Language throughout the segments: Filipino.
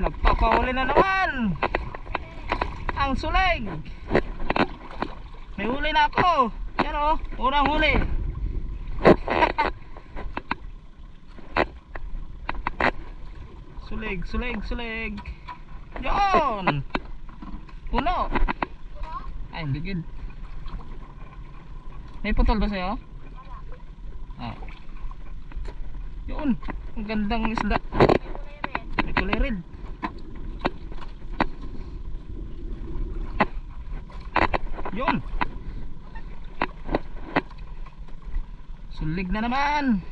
Nagpapahuli na naman. Ang suleg. May huli na ako. Yan o, unang huli. suleg, suleg, suleg. Yon. Puno. Ay, hindi good. May putol ba sa'yo? Ah. Yun. Ang gandang isda. May kulay red. Yun. Sulig na naman.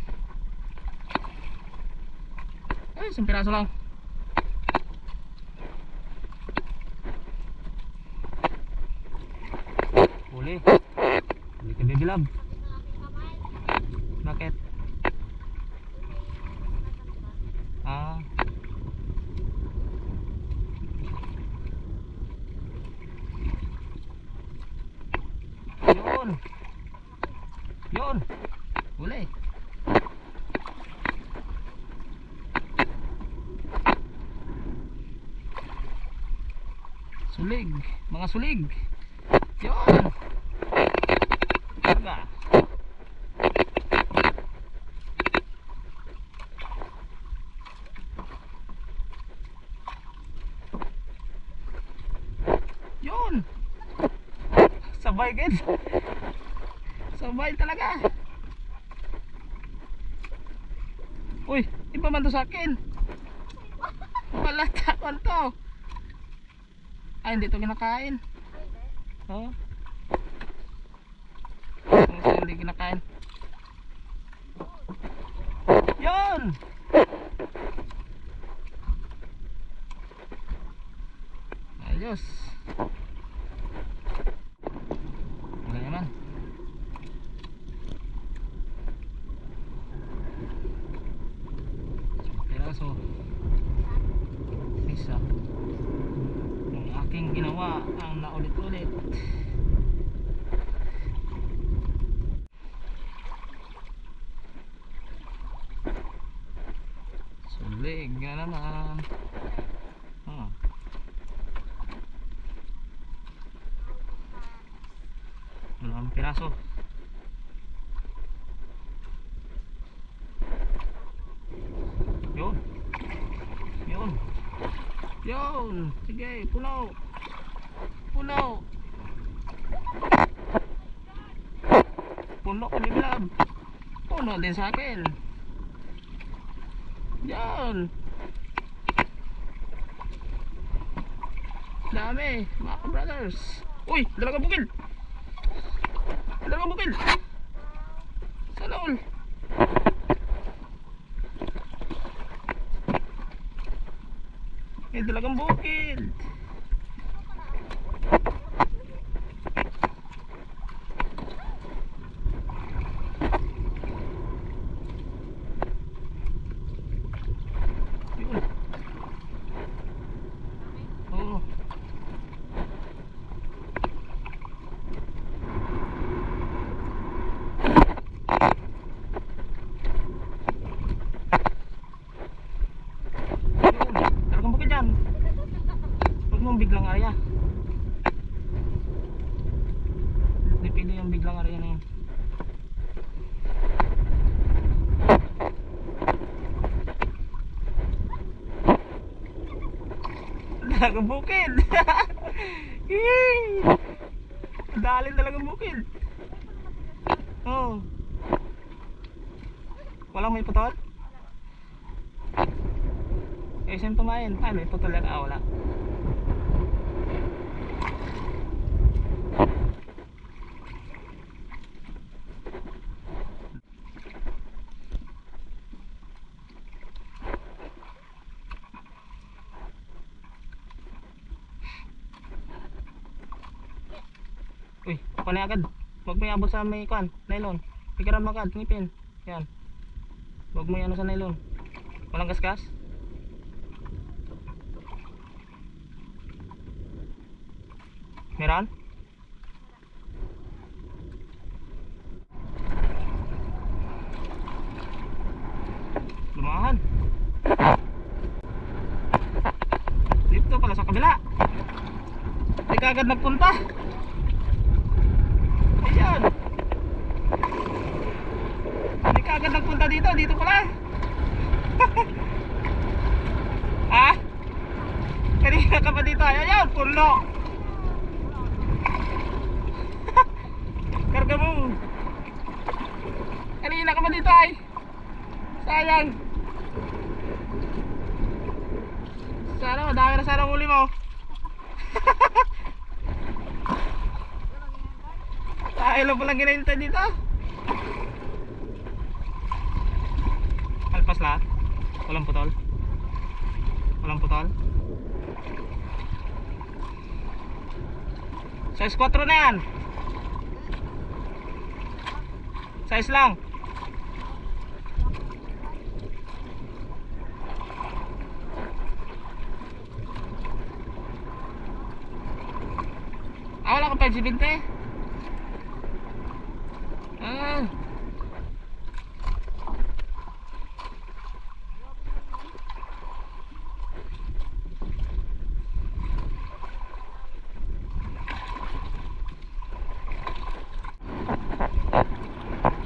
Ay, isang piraso lang. Huli. Huli ka baby love. Bakit? Ah. Yun. Yun. Huli. Sulig. Mga sulig. Yun. Aga. Yun. Sabay gid. Sabay talaga. Uy, iba man to sa akin. Wala takon to. Ay, hindi to kinakain. Oh. Sa hindi kinakain? Yun! Ayos. Wala naman. Piraso. Isa. Yung aking ang naulit-ulit. Sulig nga naman. Ah. Dalawang piraso. Yun. Yun. Sige, puno. Puno. Puno ka biglab. Puno din sa akin. Yan. Dami, mga brothers. Uy, dalaga bukid. Dalaga bukid. Sana all. May dalagang bukid. Yun. Oo. Yun. Talagang bukid yan. Huwag mong biglang area. Depende yung biglang area na yun. Talagang bukid. Yee! Dalin talagang bukid. Oh. Walang may putol? Eh, siyempre pumain. Ah, may putol yan. Ah, wala. Na agad. Huwag mo iabot sa may kwan, nylon. Pikiran mo agad, ngipin. Yan. Huwag mo ano sa nylon. Walang gasgas? Meron? Lumahan. kabila. Hindi ka agad nagpunta. Ayan. Hindi ka agad nagpunta dito. Dito pala. ah? Kanina ka pa dito. Ayan, puno. Karga mo. Kanina ka pa dito ay. Sayang. Sana madami na sana huli mo. Tayo lang palang ginahintay dito. Alpas lahat. Walang putol. Walang putol. Size 4 na yan. Size lang. Ah, wala kang 570? Ah.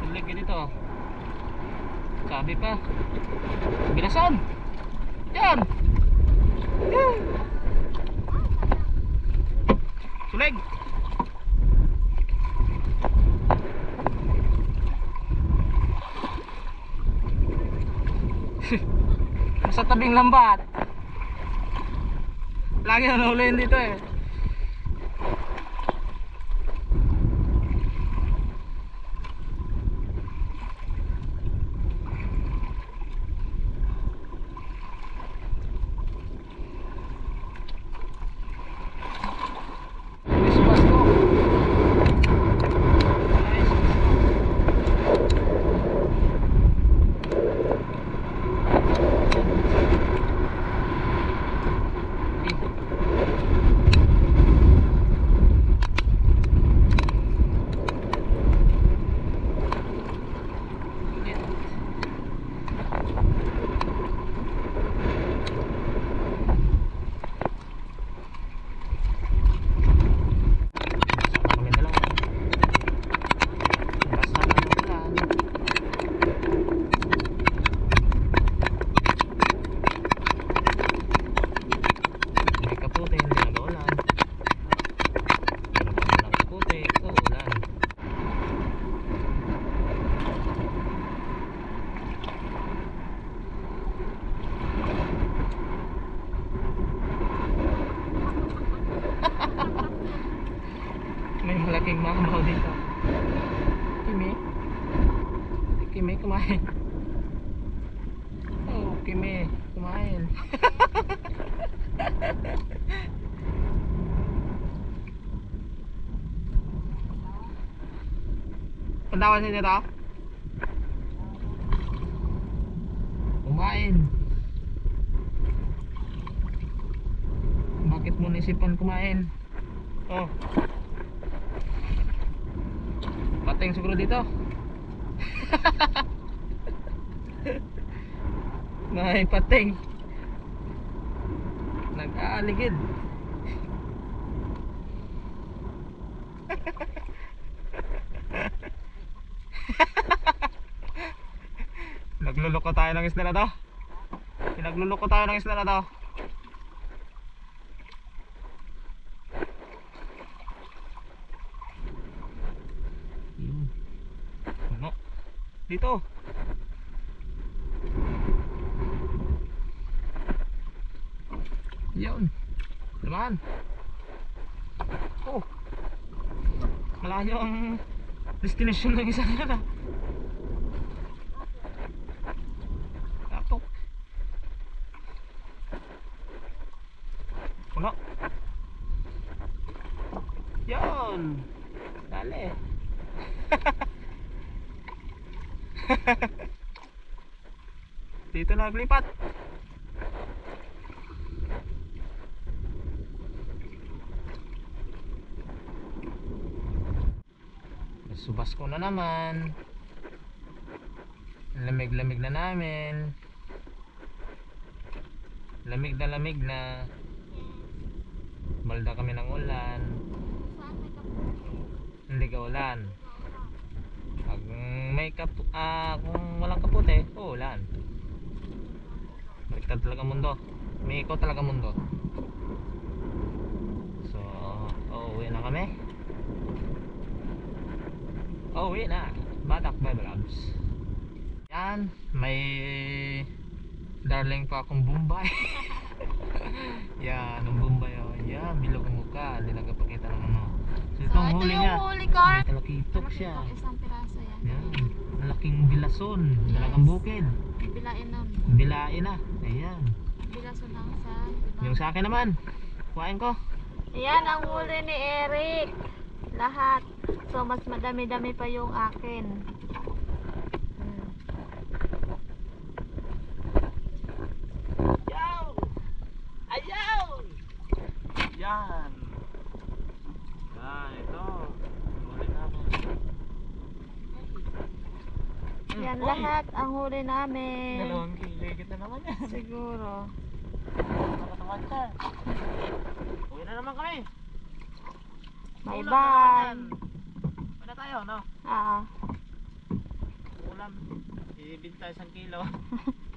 Sulit ka dito. Sabi pa. Bilasan. Yan. Yan. Sulig. Nasa tabing lambat. Lagi na nahulihin dito eh. Luis Pasco. Luis Pasco. Basta kami dalawa. Basta na ulan. May kaputi, hindi nag-ulan. Pero pag walang kaputi, uulan. May malaking mambaw dito. Kimi. Kimi, kumain. Oh, Kimi, kumain. Pandawan niya dito? Kumain. Bakit mo naisipan kumain? Oh. Pating siguro dito. May pating. Nag-aaligid. Nagluloko tayo ng isda na to. Pinagluloko tayo ng isda na to. Ano? Dito. Yun. Naman. Oh. Malayo ang destination ng isa nila. Tapok. Puno. Yun. Dali. Dito na naglipat. Subas ko na naman. Lamig-lamig na namin. Lamig na lamig na. Balda kami ng ulan. Hindi ka ulan. Pag may kap ah kung walang kapote, ulan. Baliktad talaga mundo. May ikaw talaga mundo. So, uuwi na kami. Uuwi na. Batak Bible Labs. Yan, may darling pa akong Bombay. Yan, ang Bombay oh. Yan, bilog ang mukha. Hindi nagpapakita ng ano. So, So, itong ito huli niya. huli. May talakitok siya. Isang piraso yan. Yan. Malaking bilason. Dalagang bukid. Bilain na. Bilain na. Ayan. Bilaso lang sa iba. Yung sa akin naman. Kuhain ko. Ayan ang huli ni Eric. Lahat. So, mas madami-dami pa yung akin. Hmm. Ayaw! Ayaw! Yan. Yan, ito. Huli namin. Yan lahat ang huli namin. Dalawang kilo. Kita naman yan. Siguro. Nakatamatsa. Uwi na naman kami. Bye Ulam na bye. Uwi na tayo, no? Ah. Ulam. Ibig tayo isang kilo.